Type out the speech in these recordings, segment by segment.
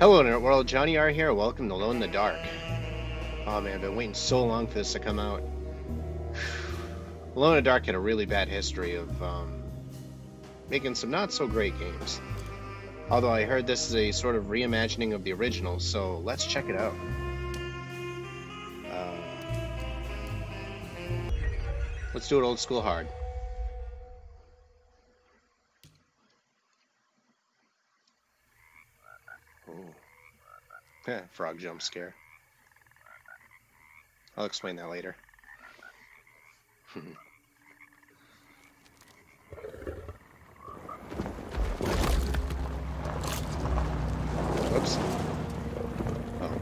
Hello, Nerd World. Johnny R here. Welcome to Alone in the Dark. Oh man, I've been waiting so long for this to come out. Alone in the Dark had a really bad history of um, making some not so great games. Although I heard this is a sort of reimagining of the original, so let's check it out. Uh, let's do it old school hard. Oh. Frog jump scare. I'll explain that later. Whoops. Oh.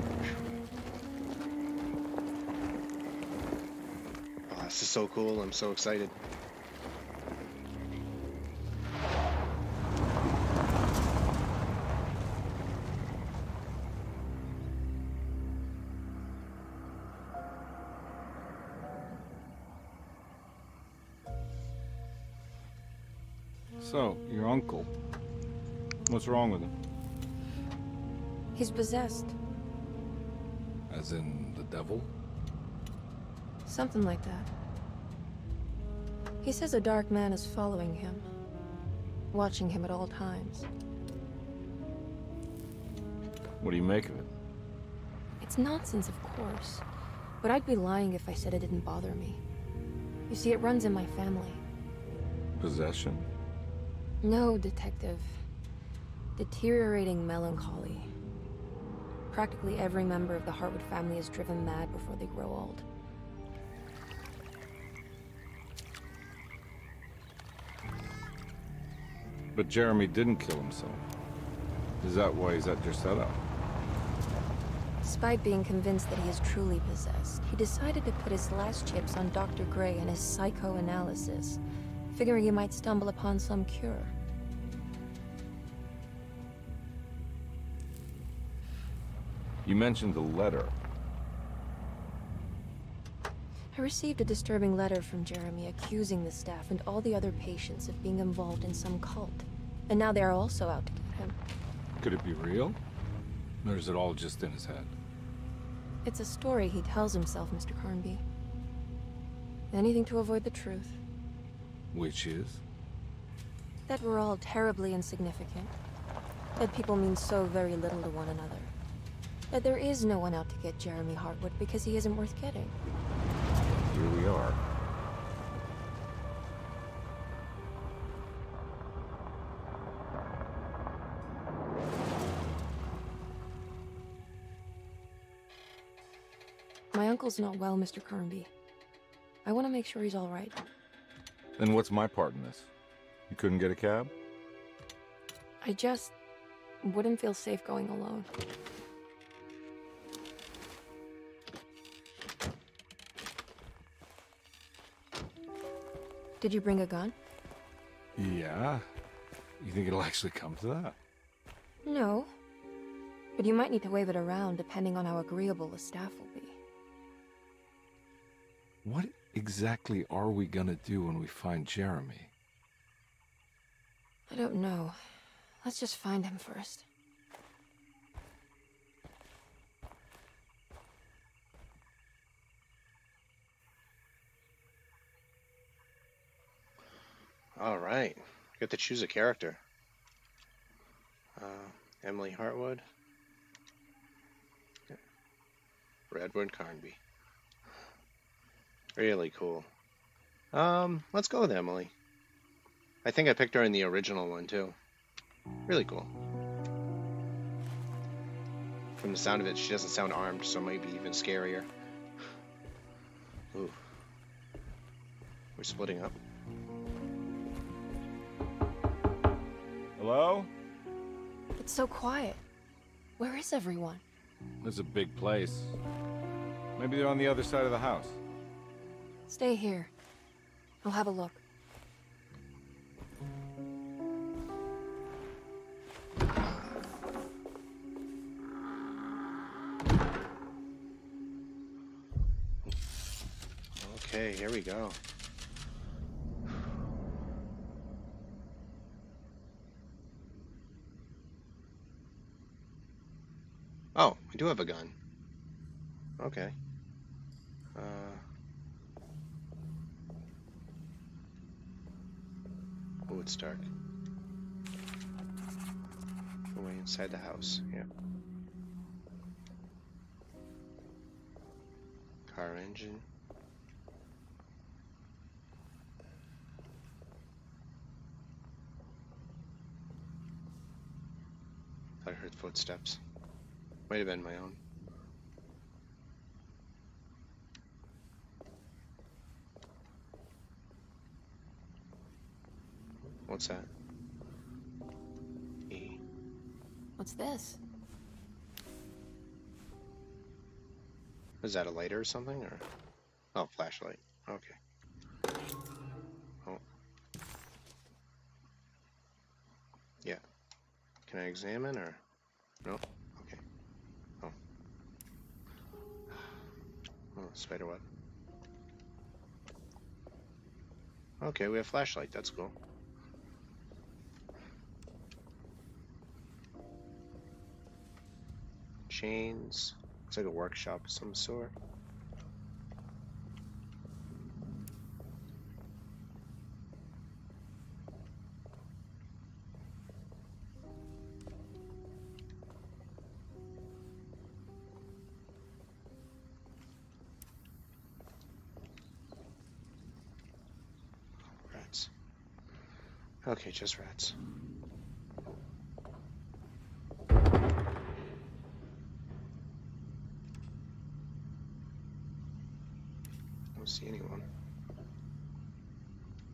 oh, this is so cool. I'm so excited. What's wrong with him? He's possessed. As in the devil? Something like that. He says a dark man is following him. Watching him at all times. What do you make of it? It's nonsense, of course. But I'd be lying if I said it didn't bother me. You see, it runs in my family. Possession? No, Detective. Deteriorating melancholy. Practically every member of the Hartwood family is driven mad before they grow old. But Jeremy didn't kill himself. Is that why he's at your setup? Despite being convinced that he is truly possessed, he decided to put his last chips on Dr. Gray and his psychoanalysis, figuring he might stumble upon some cure. You mentioned the letter. I received a disturbing letter from Jeremy accusing the staff and all the other patients of being involved in some cult. And now they are also out to get him. Could it be real? Or is it all just in his head? It's a story he tells himself, Mr. Carnby. Anything to avoid the truth. Which is? That we're all terribly insignificant. That people mean so very little to one another. That there is no one out to get Jeremy Hartwood because he isn't worth getting. Here we are. My uncle's not well, Mr. Carnby. I want to make sure he's all right. Then what's my part in this? You couldn't get a cab? I just wouldn't feel safe going alone. Did you bring a gun? Yeah. You think it'll actually come to that? No. But you might need to wave it around depending on how agreeable the staff will be. What exactly are we gonna do when we find Jeremy? I don't know. Let's just find him first. All right, get to choose a character. Uh, Emily Hartwood, Edward Carnby. Really cool. Um, let's go with Emily. I think I picked her in the original one too. Really cool. From the sound of it, she doesn't sound armed, so maybe even scarier. Ooh. We're splitting up. Hello? It's so quiet. Where is everyone? This is a big place. Maybe they're on the other side of the house. Stay here. I'll have a look. Okay, here we go. Oh, I do have a gun. Okay. Uh, oh, it's dark. Go inside the house. Yeah. Car engine. I heard footsteps. Might have been my own. What's that? E. What's this? Is that a lighter or something, or? Oh, flashlight. Okay. Oh. Yeah. Can I examine, or? No? Okay. Oh, spider web. Okay, we have flashlight. That's cool. Chains. Looks like a workshop of some sort. Okay, just rats. don't see anyone.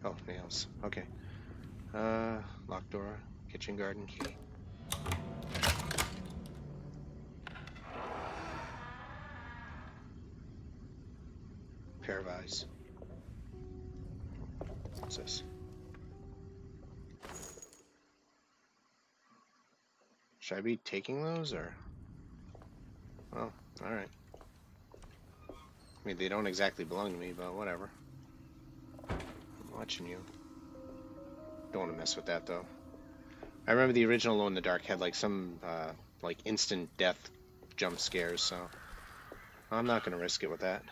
Oh, nails. Okay. Uh, locked door, kitchen garden key. Pair of eyes. What's this? Should I be taking those or? Oh, alright. I mean, they don't exactly belong to me, but whatever. I'm watching you. Don't want to mess with that, though. I remember the original Alone in the Dark had, like, some, uh, like, instant death jump scares, so... I'm not going to risk it with that.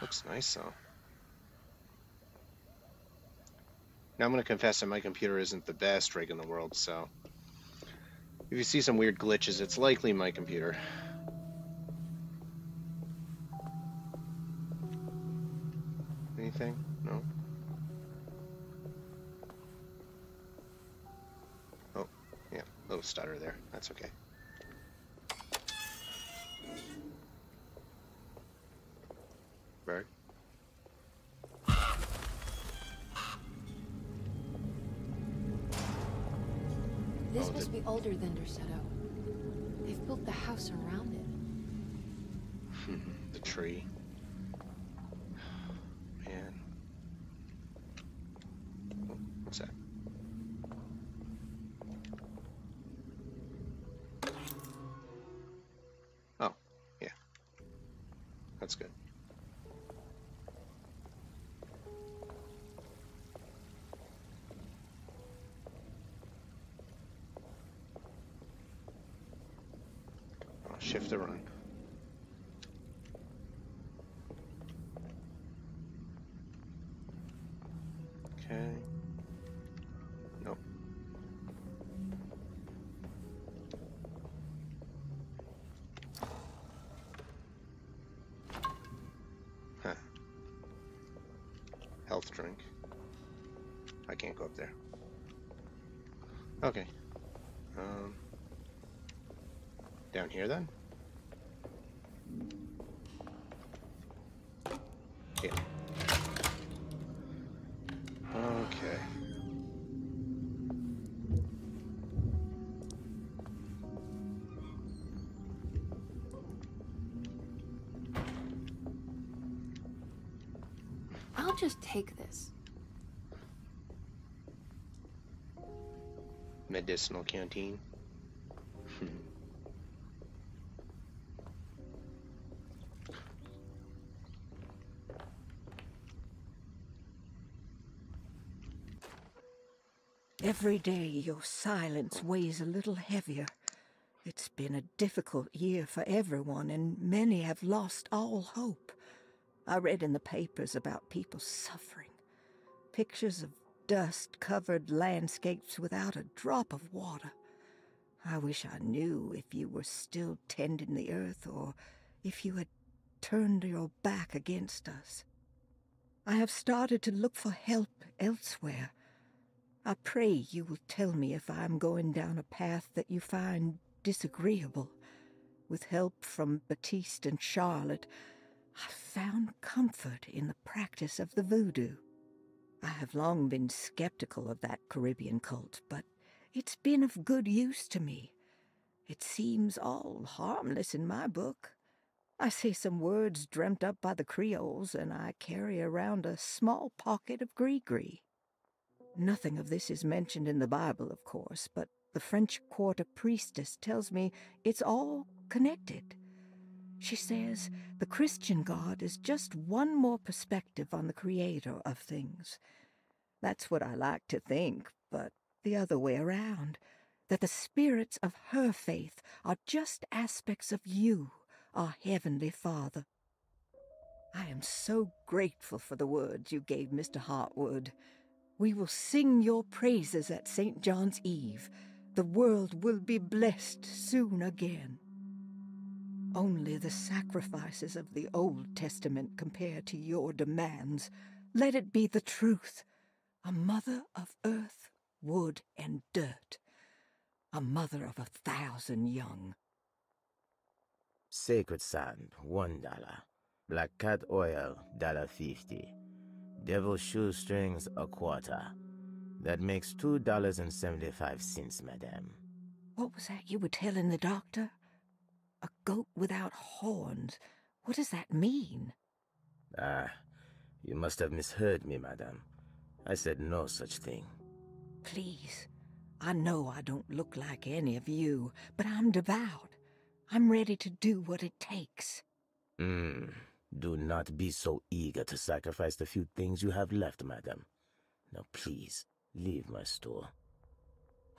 Looks nice, though. Now, I'm going to confess that my computer isn't the best rig in the world, so... If you see some weird glitches, it's likely my computer. Anything? No? Oh, yeah, a little stutter there. That's okay. Older than Derceto. They've built the house around it. Hmm, the tree. Man. What's that? Oh, yeah. That's good. Shift around. Okay. Nope. Huh. Health drink. I can't go up there. Okay. Um. Down here then? Medicinal canteen. Every day your silence weighs a little heavier. It's been a difficult year for everyone, and many have lost all hope. I read in the papers about people suffering. Pictures of dust covered landscapes without a drop of water. I wish I knew if you were still tending the earth or if you had turned your back against us. I have started to look for help elsewhere. I pray you will tell me if I am going down a path that you find disagreeable. With help from Baptiste and Charlotte, I found comfort in the practice of the voodoo. I have long been skeptical of that Caribbean cult, but it's been of good use to me. It seems all harmless in my book. I say some words dreamt up by the Creoles, and I carry around a small pocket of gris-gris. Nothing of this is mentioned in the Bible, of course, but the French Quarter priestess tells me it's all connected. She says the Christian God is just one more perspective on the creator of things. That's what I like to think, but the other way around. That the spirits of her faith are just aspects of you, our Heavenly Father. I am so grateful for the words you gave Mr. Hartwood. We will sing your praises at St. John's Eve. The world will be blessed soon again. Only the sacrifices of the Old Testament compare to your demands. Let it be the truth. A mother of earth, wood, and dirt. A mother of a thousand young. Sacred sand, one dollar. Black cat oil, dollar fifty. Devil shoestrings, a quarter. That makes two dollars and seventy-five cents, madame. What was that you were telling the doctor? A goat without horns. What does that mean? Ah, you must have misheard me, madame. I said no such thing. Please. I know I don't look like any of you, but I'm devout. I'm ready to do what it takes. Hmm. Do not be so eager to sacrifice the few things you have left, madam. Now please, leave my store.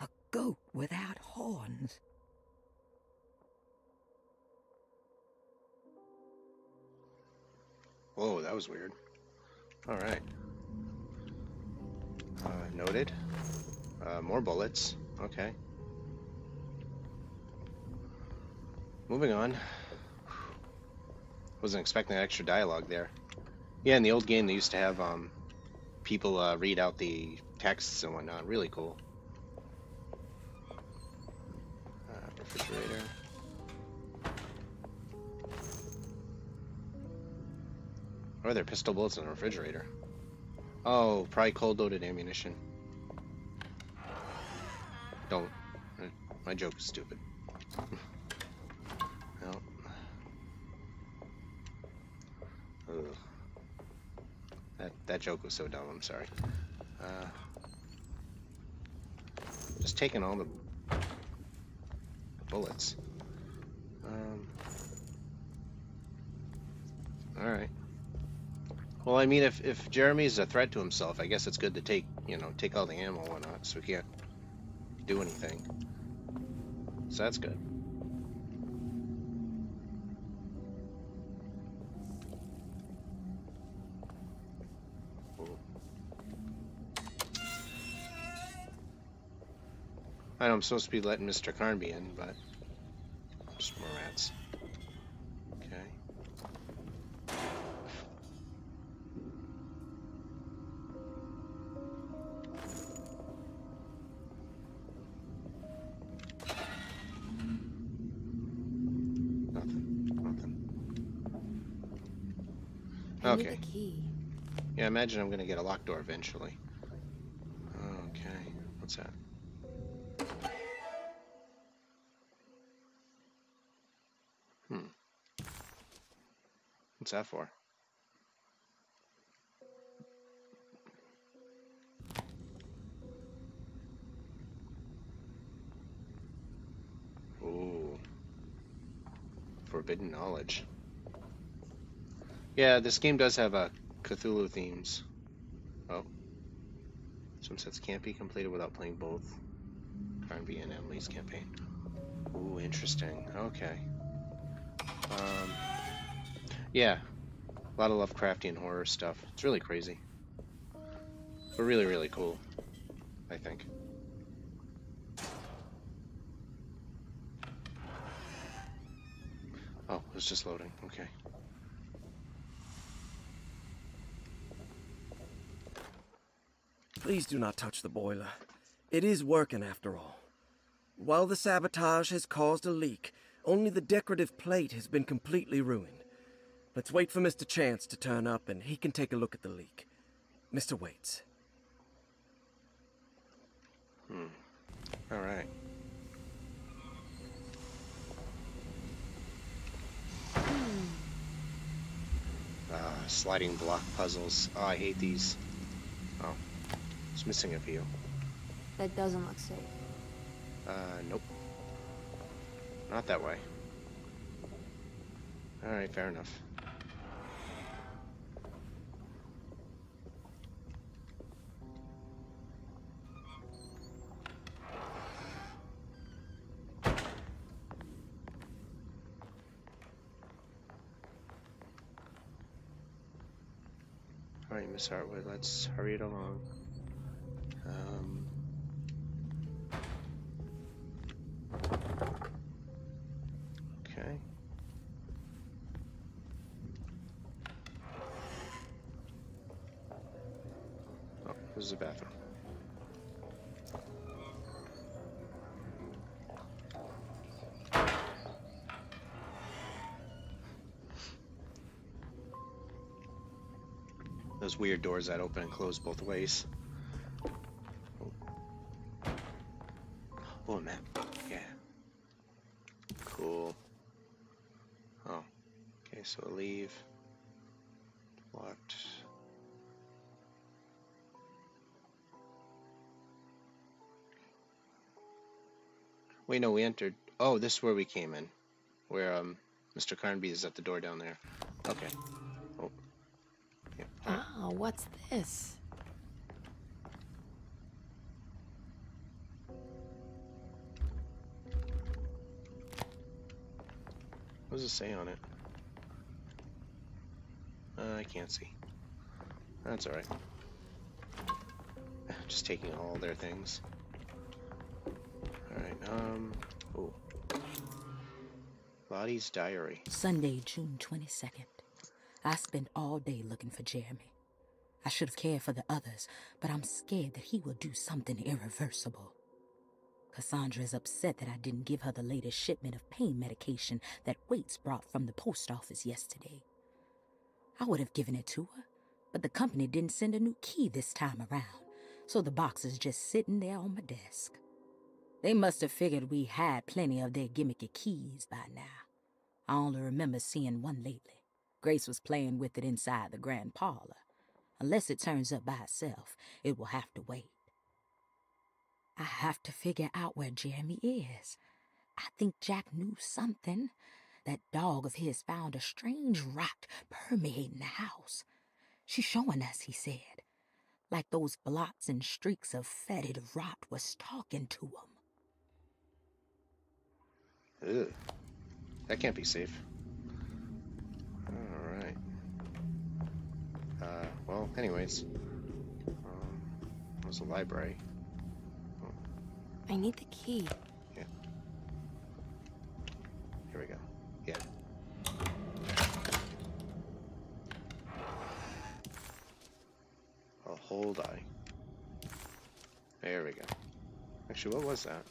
A goat without horns. Whoa, that was weird. Alright. Uh, noted. Uh, more bullets. Okay. Moving on. Wasn't expecting extra dialogue there. Yeah, in the old game they used to have um, people uh, read out the texts and whatnot. Really cool. Uh, refrigerator. Or are there pistol bullets in the refrigerator? Oh, probably cold-loaded ammunition. Don't. My joke is stupid. no. Ugh. That that joke was so dumb. I'm sorry. Uh, just taking all the bullets. Um. All right. Well, I mean, if if Jeremy's a threat to himself, I guess it's good to take you know take all the ammo and whatnot, so he can't do anything. So that's good. I know I'm supposed to be letting Mr. Carnby in, but imagine I'm gonna get a locked door eventually. Okay, what's that? Hmm. What's that for? Ooh. Forbidden knowledge. Yeah, this game does have a Cthulhu themes. Oh. Some sets can't be completed without playing both Carnby and Emily's campaign. Ooh, interesting. Okay. Um, yeah, a lot of Lovecraftian horror stuff. It's really crazy, but really, really cool. I think. Oh, it's just loading. Okay. Please do not touch the boiler. It is working after all. While the sabotage has caused a leak, only the decorative plate has been completely ruined. Let's wait for Mr. Chance to turn up and he can take a look at the leak. Mr. Waits. Hmm. All right. Ah, sliding block puzzles. Oh, I hate these. It's missing a few. That doesn't look safe. Uh, nope. Not that way. Alright, fair enough. Alright, Miss Hartwood, let's hurry it along. Um, okay. Oh, this is a bathroom. Those weird doors that open and close both ways. Wait, no, we entered. Oh, this is where we came in. Where, um, Mr. Carnby is at the door down there. Okay. Oh. Yeah. Ah, what's this? What does it say on it? Uh, I can't see. That's alright. Just taking all their things. Um... Oh. Lottie's diary. Sunday, June 22nd. I spent all day looking for Jeremy. I should have cared for the others, but I'm scared that he will do something irreversible. Cassandra is upset that I didn't give her the latest shipment of pain medication that Waits brought from the post office yesterday. I would have given it to her, but the company didn't send a new key this time around, so the box is just sitting there on my desk. They must have figured we had plenty of their gimmicky keys by now. I only remember seeing one lately. Grace was playing with it inside the grand parlor. Unless it turns up by itself, it will have to wait. I have to figure out where Jeremy is. I think Jack knew something. That dog of his found a strange rot permeating the house. She's showing us, he said. Like those blots and streaks of fetid rot was talking to him. Ugh. That can't be safe. Alright. Uh, well, anyways. Um, there's a library. I need the key. Yeah. Here we go. Yeah. A hold eye. There we go. Actually, what was that?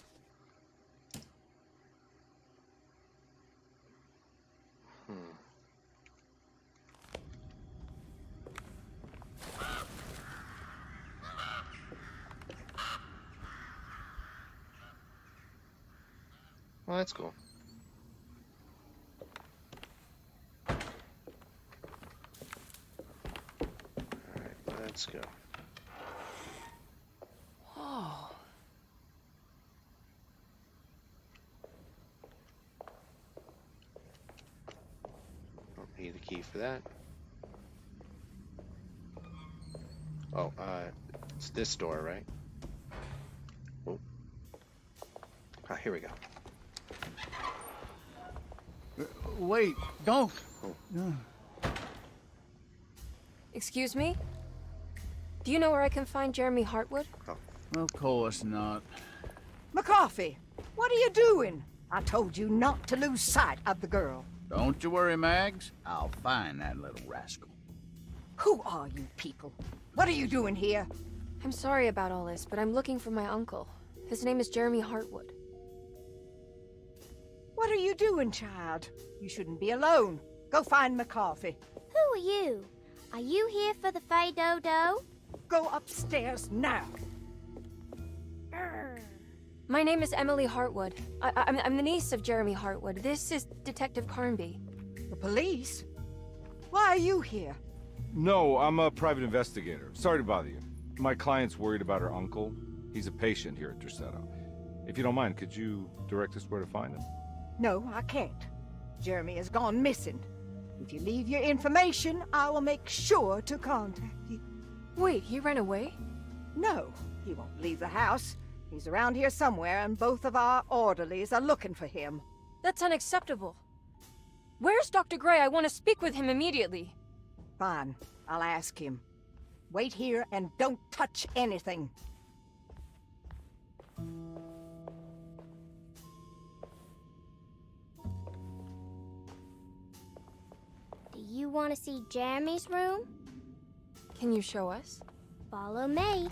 Hmm. Well, that's cool. Alright, let's go. Whoa. Don't need the key for that. Oh, uh, It's this door, right? Oh. Ah, here we go. Wait, don't. Excuse me? Do you know where I can find Jeremy Hartwood? Of course not. McCarthy, what are you doing? I told you not to lose sight of the girl. Don't you worry, Mags. I'll find that little rascal. Who are you people? What are you doing here? I'm sorry about all this, but I'm looking for my uncle. His name is Jeremy Hartwood. What are you doing, child? You shouldn't be alone. Go find McCarthy. Who are you? Are you here for the fais do-do? Go upstairs now. My name is Emily Hartwood. I I'm, I'm the niece of Jeremy Hartwood. This is Detective Carnby. The police? Why are you here? No, I'm a private investigator. Sorry to bother you. My client's worried about her uncle. He's a patient here at Derceto. If you don't mind, could you direct us where to find him? No, I can't. Jeremy has gone missing. If you leave your information, I will make sure to contact you. Wait, he ran away? No, he won't leave the house. He's around here somewhere, and both of our orderlies are looking for him. That's unacceptable. Where's Dr. Gray? I want to speak with him immediately. Fine, I'll ask him. Wait here and don't touch anything. You want to see Jeremy's room? Can you show us? Follow me.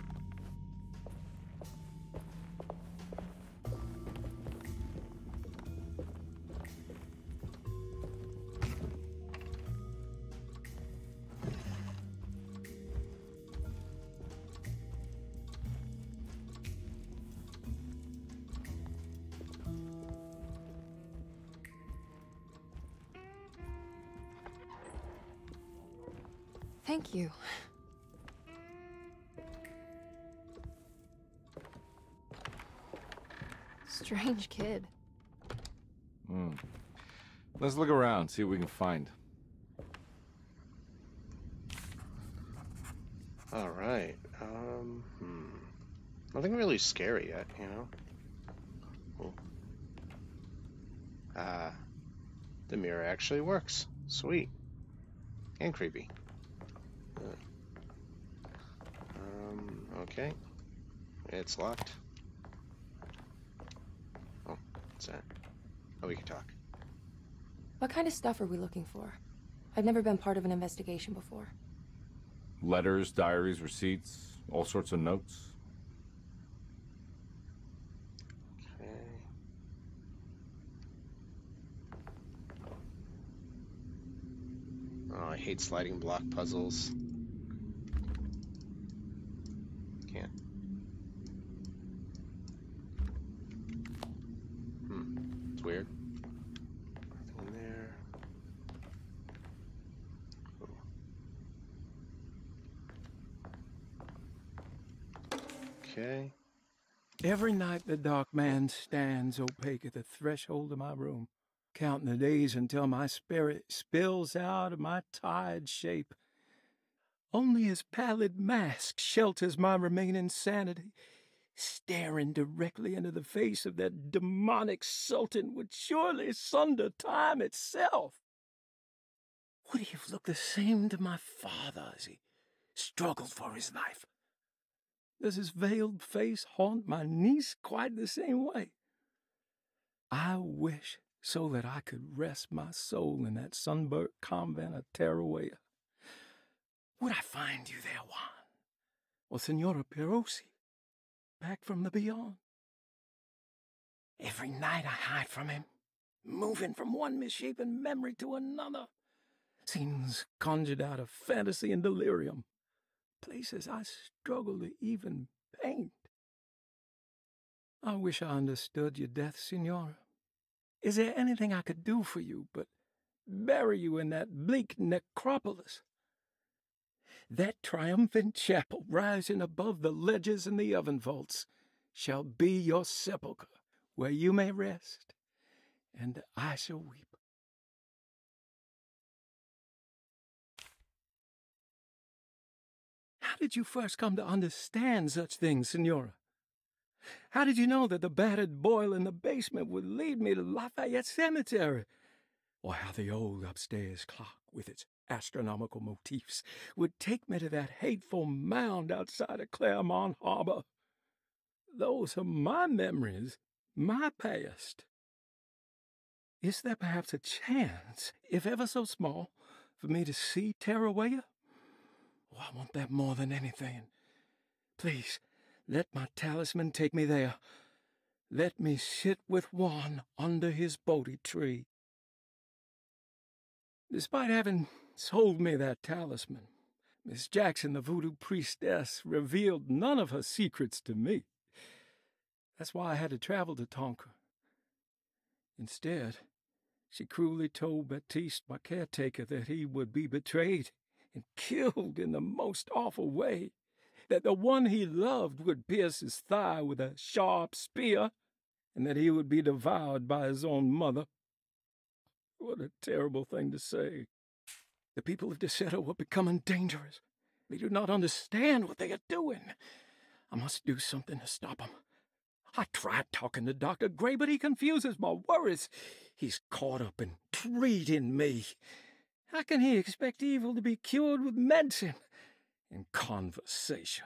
Thank you. Strange kid. Hmm. Let's look around, see what we can find. All right. Um. Hmm. Nothing really scary yet, you know. Cool. Ah. the mirror actually works. Sweet. And creepy. Uh, Um. Okay. It's locked. Oh, what's that? Oh, we can talk. What kind of stuff are we looking for? I've never been part of an investigation before. Letters, diaries, receipts, all sorts of notes. Okay. Oh, I hate sliding block puzzles. Can't. Hmm. It's weird. Nothing in there. Cool. Okay. Every night the dark man stands opaque at the threshold of my room, counting the days until my spirit spills out of my tired shape. Only his pallid mask shelters my remaining sanity. Staring directly into the face of that demonic sultan would surely sunder time itself. Would he have looked the same to my father as he struggled for his life? Does his veiled face haunt my niece quite the same way? I wish so that I could rest my soul in that sunburnt convent of Teruel. Would I find you there, Juan? Or Senora Pirosi, back from the beyond? Every night I hide from him, moving from one misshapen memory to another. Scenes conjured out of fantasy and delirium places I struggle to even paint. I wish I understood your death, Signora. Is there anything I could do for you but bury you in that bleak necropolis? That triumphant chapel rising above the ledges and the oven vaults shall be your sepulchre, where you may rest, and I shall weep. Did you first come to understand such things, Senora? How did you know that the battered boiler in the basement would lead me to Lafayette Cemetery? Or how the old upstairs clock, with its astronomical motifs, would take me to that hateful mound outside of Claremont Harbor? Those are my memories, my past. Is there perhaps a chance, if ever so small, for me to see Tarawaya? Oh, I want that more than anything. Please, let my talisman take me there. Let me sit with Juan under his Bodhi tree. Despite having sold me that talisman, Miss Jackson, the voodoo priestess, revealed none of her secrets to me. That's why I had to travel to Tonka. Instead, she cruelly told Baptiste, my caretaker, that he would be betrayed and killed in the most awful way, that the one he loved would pierce his thigh with a sharp spear, and that he would be devoured by his own mother. What a terrible thing to say. The people of Derceto are becoming dangerous. They do not understand what they are doing. I must do something to stop them. I tried talking to Dr. Gray, but he confuses my worries. He's caught up in treating me. How can he expect evil to be cured with medicine and conversation?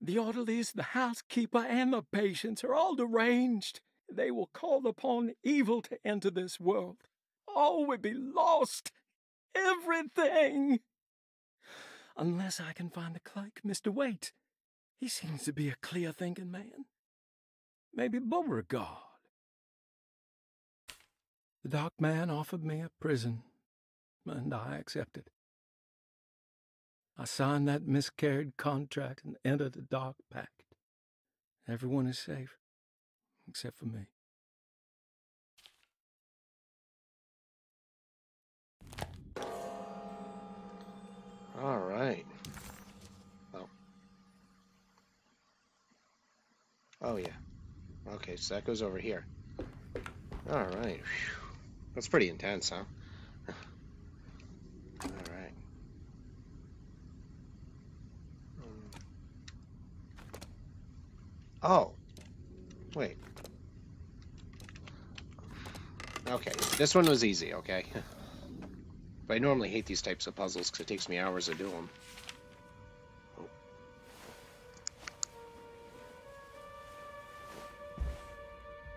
The orderlies, the housekeeper, and the patients are all deranged. They will call upon evil to enter this world. All will be lost. Everything. Unless I can find the clerk, Mr. Waite. He seems to be a clear thinking man. Maybe Beauregard. The dark man offered me a prison, and I accepted. I signed that miscarried contract and entered the dark pact. Everyone is safe, except for me. All right. Oh. Oh, yeah. Okay, so that goes over here. All right. Whew. That's pretty intense, huh? All right. Um, oh. Wait. Okay, this one was easy, okay? but I normally hate these types of puzzles because it takes me hours to do them.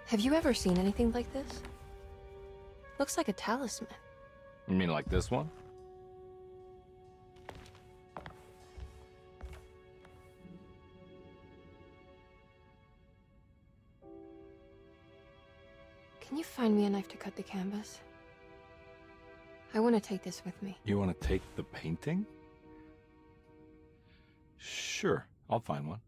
Have you ever seen anything like this? Looks like a talisman. You mean like this one? Can you find me a knife to cut the canvas? I want to take this with me. You want to take the painting? Sure, I'll find one.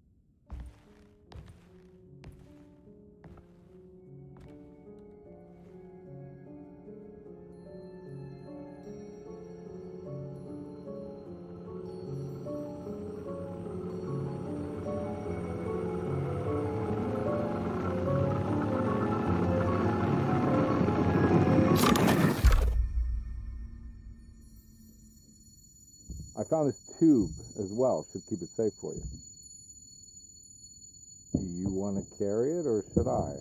I found this tube as well. Should keep it safe for you. Do you want to carry it or should I?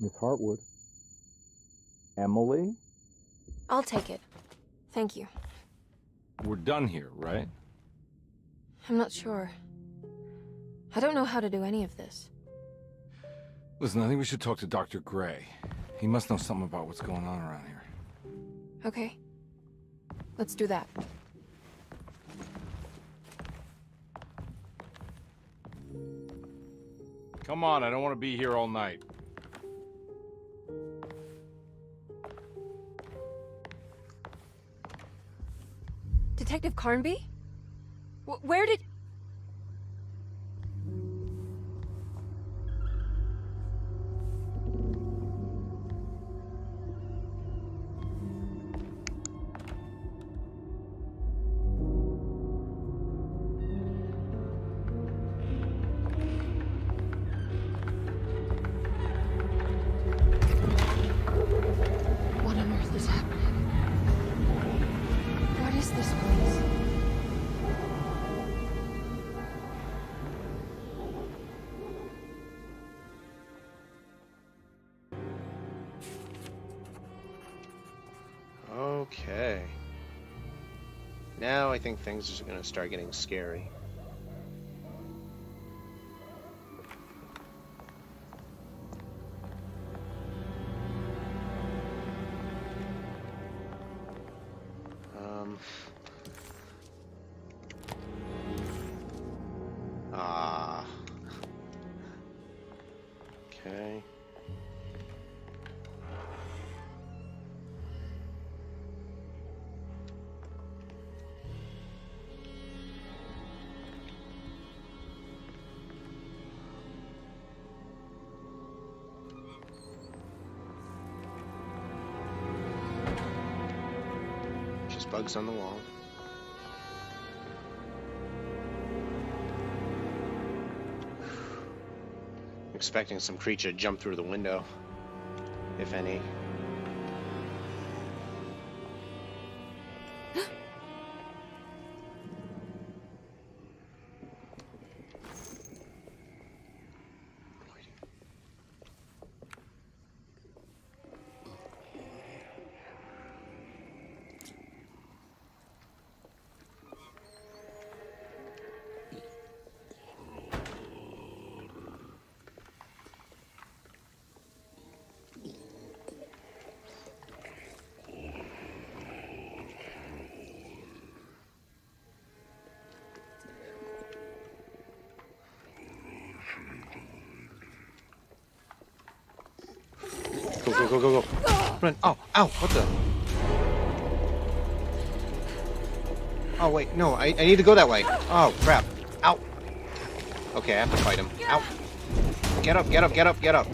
Miss Hartwood. Emily? I'll take it. Thank you. We're done here, right? I'm not sure. I don't know how to do any of this. Listen, I think we should talk to Dr. Gray. He must know something about what's going on around here. Okay. Let's do that. Come on, I don't want to be here all night. Detective Carnby? W where did... Okay. Now I think things are going to start getting scary. Bugs on the wall. Expecting some creature to jump through the window, if any. Go, go, go, go. Run. Oh, ow, what the? Oh, wait, no, I, I need to go that way. Oh, crap. Ow. Okay, I have to fight him. Ow. Get up, get up, get up, get up.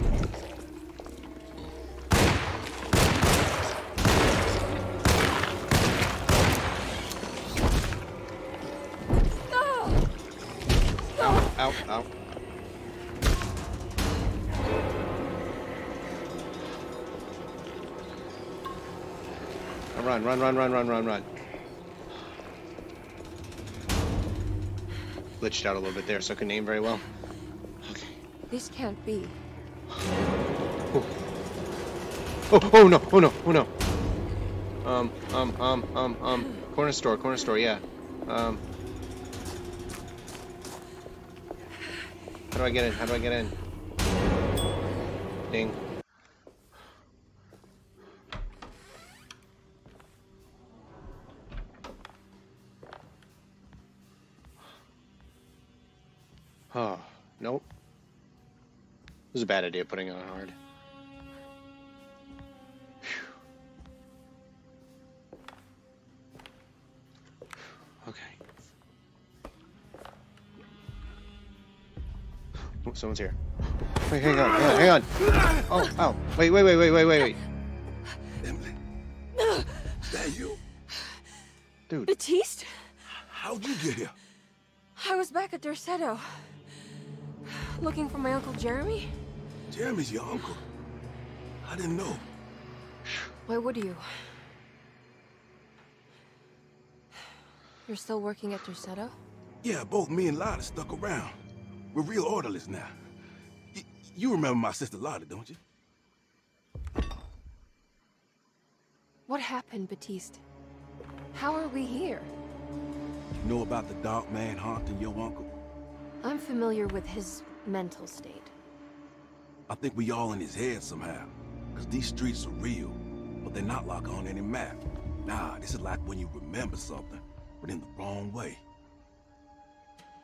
Run, run, run, run, run, run. Glitched out a little bit there, so I couldn't aim very well. Okay. This can't be. Oh, oh no, oh no, oh no. Um, um, um, um, um, corner store, corner store, yeah. Um. How do I get in? How do I get in? Ding. Was a bad idea putting on hard. Okay. Oh, someone's here. Wait, hang on, hang on, hang on. Oh, oh, wait, wait, wait, wait, wait, wait, wait. Is that you? Dude. Baptiste? How'd you get here? I was back at Derceto. Looking for my Uncle Jeremy? Jeremy's your uncle. I didn't know. Why would you? You're still working at Derceto? Yeah, both me and Lottie stuck around. We're real orderlies now. Y you remember my sister Lottie, don't you? What happened, Baptiste? How are we here? You know about the dark man haunting your uncle? I'm familiar with his mental state. I think we all in his head somehow. Because these streets are real, but they're not like on any map. Nah, this is like when you remember something, but in the wrong way.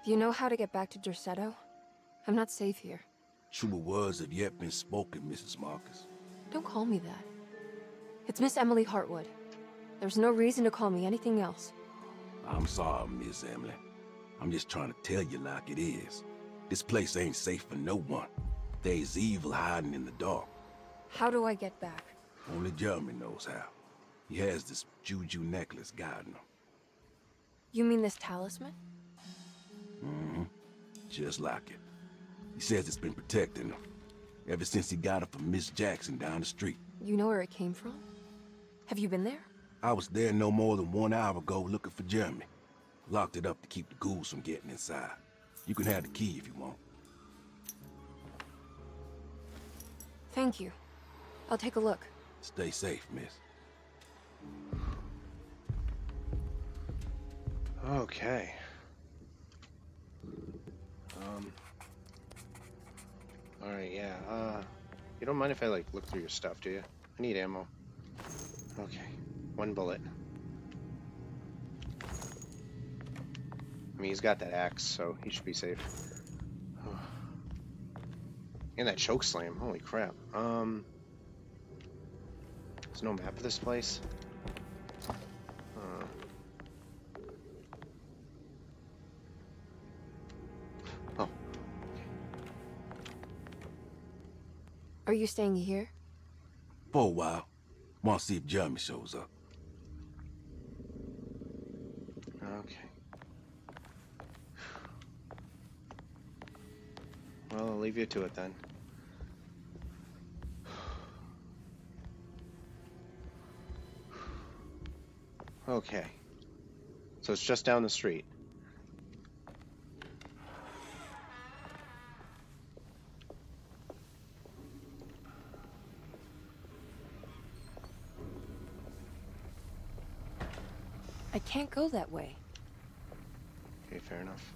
Do you know how to get back to Derceto? I'm not safe here. Truer words have yet been spoken, Mrs. Marcus. Don't call me that. It's Miss Emily Hartwood. There's no reason to call me anything else. I'm sorry, Miss Emily. I'm just trying to tell you like it is. This place ain't safe for no one. There's evil hiding in the dark. How do I get back? Only Jeremy knows how. He has this juju necklace guiding him. You mean this talisman? Mm-hmm. Just like it. He says it's been protecting him. Ever since he got it from Miss Jackson down the street. You know where it came from? Have you been there? I was there no more than one hour ago looking for Jeremy. Locked it up to keep the ghouls from getting inside. You can have the key if you want. Thank you. I'll take a look. Stay safe, miss. Okay. Um. Alright, yeah. Uh, you don't mind if I, like, look through your stuff, do you? I need ammo. Okay. One bullet. I mean, he's got that axe, so he should be safe. And that choke slam. Holy crap. Um. There's no map of this place. Uh, oh. Are you staying here? For a while. Want to see if Jeremy shows up. Okay. Well, I'll leave you to it then. Okay. So it's just down the street. I can't go that way. Okay, fair enough.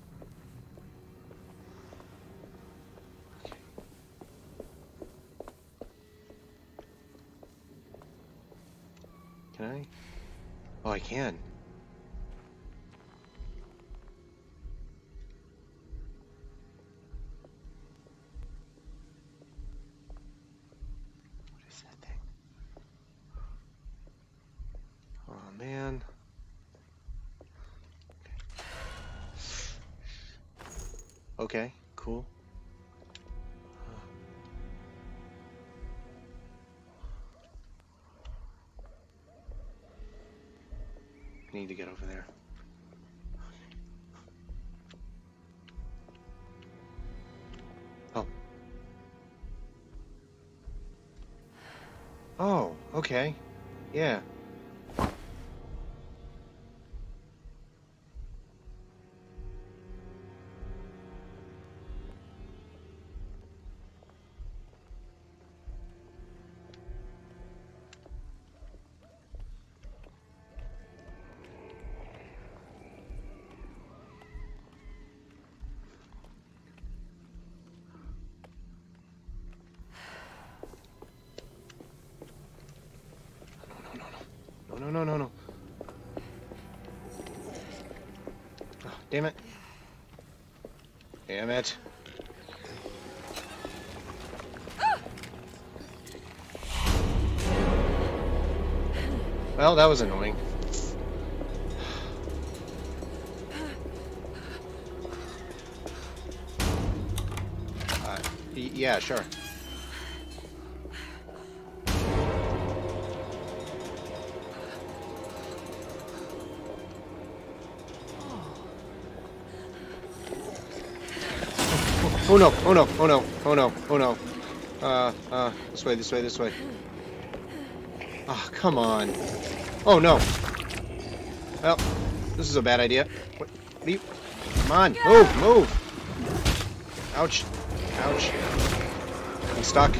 Can I? Oh, I can. Okay. Damn it. Damn it. Well, that was annoying. Uh, yeah, sure. Oh no, oh no, oh no, oh no, oh no. Uh, uh, this way, this way, this way. Ah, come on. Oh no. Well, this is a bad idea. What, what? Come on, move, move. Ouch. Ouch. I'm stuck.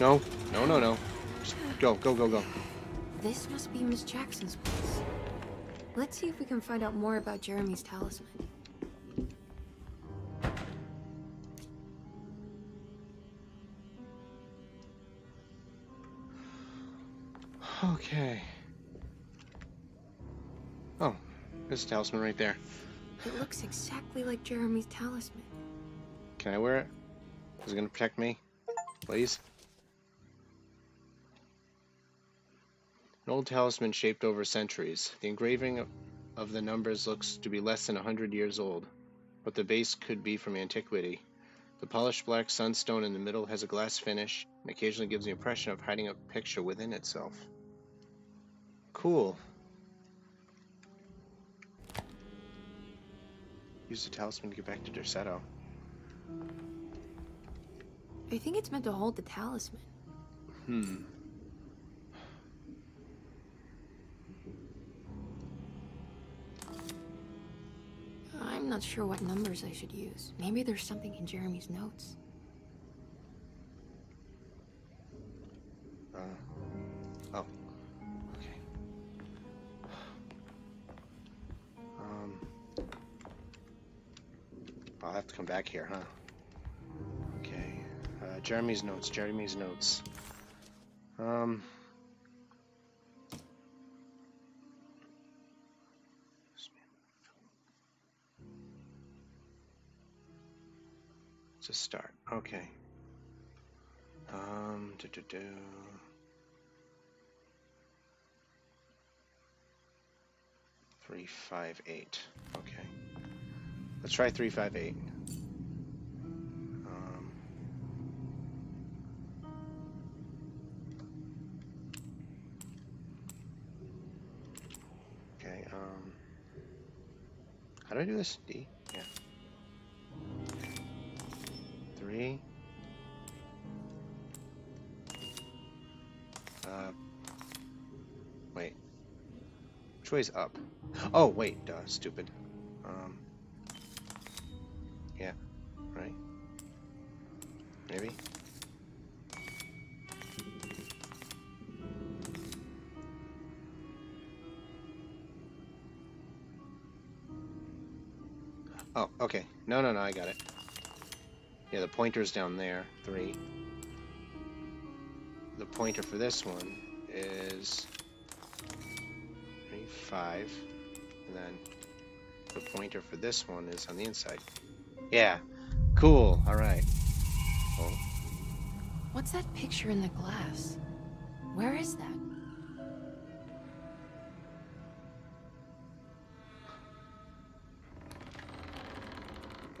No, no, no, no. Just go, go, go, go. This must be Miss Jackson's place. Let's see if we can find out more about Jeremy's talisman. Okay. Oh, there's a talisman right there. It looks exactly like Jeremy's talisman. Can I wear it? Is it gonna protect me? Please? An old talisman shaped over centuries. The engraving of- the numbers looks to be less than a hundred years old, but the base could be from antiquity. The polished black sunstone in the middle has a glass finish and occasionally gives the impression of hiding a picture within itself. Cool. Use the talisman to get back to Derceto. I think it's meant to hold the talisman. Hmm. I'm not sure what numbers I should use. Maybe there's something in Jeremy's notes. Uh, oh. Okay. Um. I'll have to come back here, huh? Okay. Uh, Jeremy's notes. Jeremy's notes. Um. A start. Okay. Um. Do do do. Three five eight. Okay. Let's try three five eight. Um. Okay. Um. How do I do this? D. way's up? Oh, wait, duh, stupid. Um. Yeah, right? Maybe? Oh, okay. No, no, no, I got it. Yeah, the pointer's down there. Three. The pointer for this one is five, and then the pointer for this one is on the inside. Yeah, cool. All right. Oh, What's that picture in the glass? Where is that?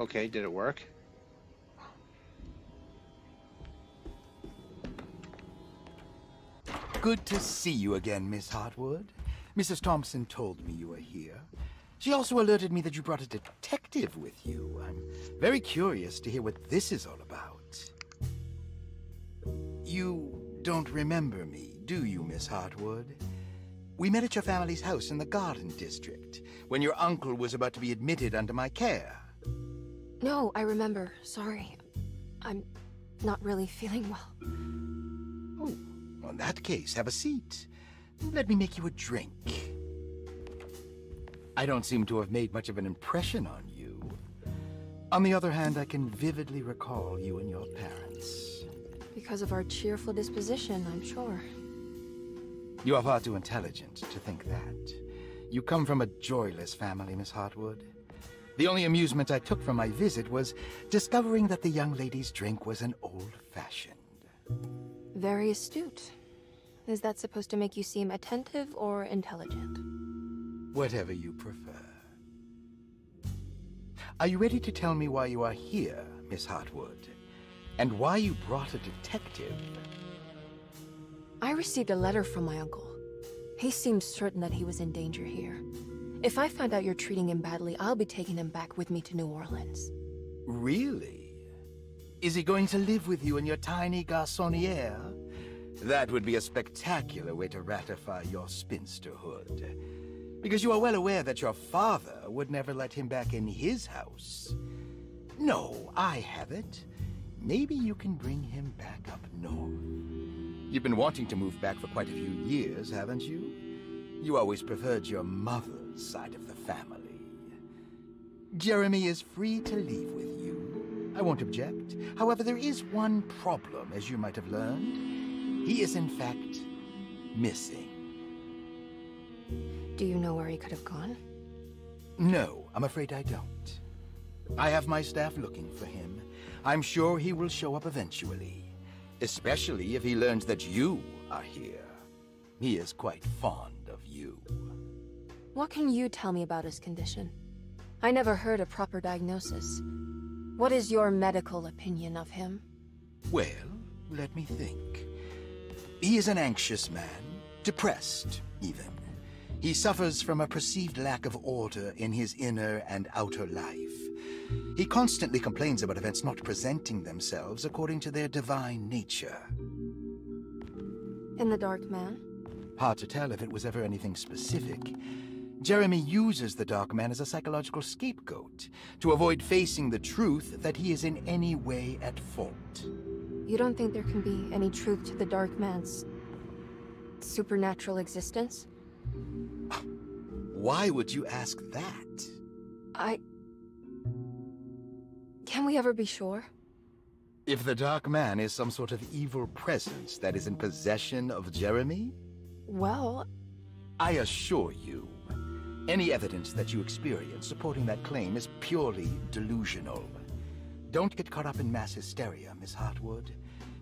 okay. Did it work? Good to see you again, Miss Hartwood. Mrs. Thompson told me you were here. She also alerted me that you brought a detective with you. I'm very curious to hear what this is all about. You don't remember me, do you, Miss Hartwood? We met at your family's house in the Garden District, when your uncle was about to be admitted under my care. No, I remember. Sorry. I'm not really feeling well. Oh, in that case, have a seat. Let me make you a drink. I don't seem to have made much of an impression on you. On the other hand, I can vividly recall you and your parents. Because of our cheerful disposition, I'm sure. You are far too intelligent to think that. You come from a joyless family, Miss Hartwood. The only amusement I took from my visit was discovering that the young lady's drink was an old-fashioned. Very astute. Is that supposed to make you seem attentive or intelligent? Whatever you prefer. Are you ready to tell me why you are here, Miss Hartwood? And why you brought a detective? I received a letter from my uncle. He seemed certain that he was in danger here. If I find out you're treating him badly, I'll be taking him back with me to New Orleans. Really? Is he going to live with you in your tiny garçonniere? That would be a spectacular way to ratify your spinsterhood. Because you are well aware that your father would never let him back in his house. No, I have it. Maybe you can bring him back up north. You've been wanting to move back for quite a few years, haven't you? You always preferred your mother's side of the family. Jeremy is free to leave with you. I won't object. However, there is one problem, as you might have learned. He is, in fact, missing. Do you know where he could have gone? No, I'm afraid I don't. I have my staff looking for him. I'm sure he will show up eventually. Especially if he learns that you are here. He is quite fond of you. What can you tell me about his condition? I never heard a proper diagnosis. What is your medical opinion of him? Well, let me think. He is an anxious man, depressed, even. He suffers from a perceived lack of order in his inner and outer life. He constantly complains about events not presenting themselves according to their divine nature. In the Dark Man? Hard to tell if it was ever anything specific. Jeremy uses the Dark Man as a psychological scapegoat to avoid facing the truth that he is in any way at fault. You don't think there can be any truth to the Dark Man's supernatural existence? Why would you ask that? I. Can we ever be sure? If the Dark Man is some sort of evil presence that is in possession of Jeremy, Well, I assure you, any evidence that you experience supporting that claim is purely delusional. Don't get caught up in mass hysteria, Miss Hartwood.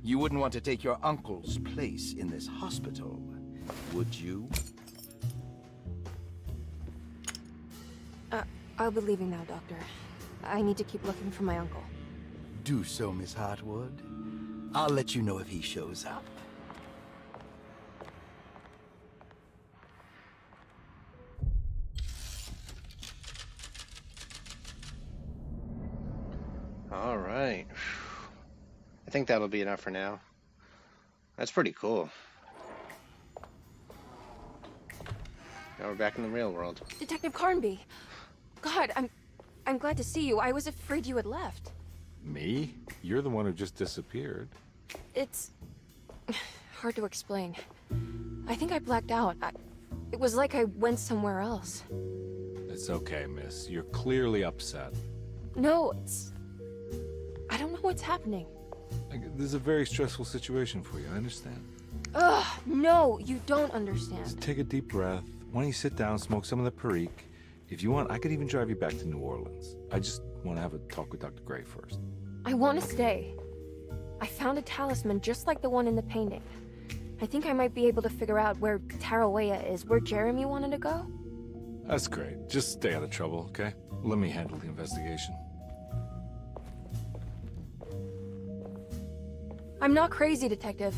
You wouldn't want to take your uncle's place in this hospital, would you? uh, I'll be leaving now, Doctor. I need to keep looking for my uncle. Do so, Miss Hartwood. I'll let you know if he shows up. All right. I think that'll be enough for now. That's pretty cool. Now we're back in the real world. Detective Carnby! God, I'm... I'm glad to see you. I was afraid you had left. Me? You're the one who just disappeared. It's... hard to explain. I think I blacked out. I... It was like I went somewhere else. It's okay, miss. You're clearly upset. No, it's... I don't know what's happening. This is a very stressful situation for you, I understand. Ugh, no, you don't understand. Just take a deep breath. Why don't you sit down, smoke some of the Perique? If you want, I could even drive you back to New Orleans. I just want to have a talk with Dr. Gray first. I want to stay. I found a talisman just like the one in the painting. I think I might be able to figure out where Tarawea is, where Jeremy wanted to go. That's great. Just stay out of trouble, okay? Let me handle the investigation. I'm not crazy, Detective.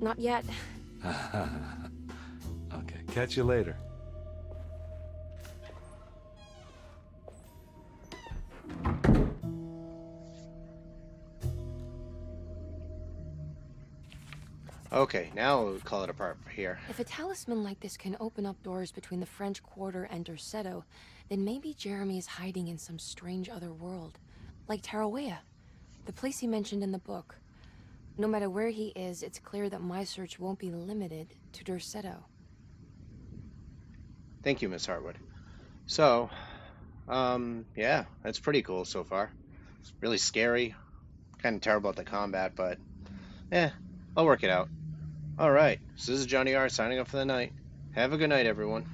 Not yet. okay, catch you later. Okay, now we'll call it apart here. If a talisman like this can open up doors between the French Quarter and Derceto, then maybe Jeremy is hiding in some strange other world. Like Tarawea, the place he mentioned in the book. No matter where he is, it's clear that my search won't be limited to Derceto. Thank you, Miss Hartwood. So, um, yeah, that's pretty cool so far. It's really scary. Kind of terrible at the combat, but, eh, I'll work it out. All right, so this is Johnny R signing off for the night. Have a good night, everyone.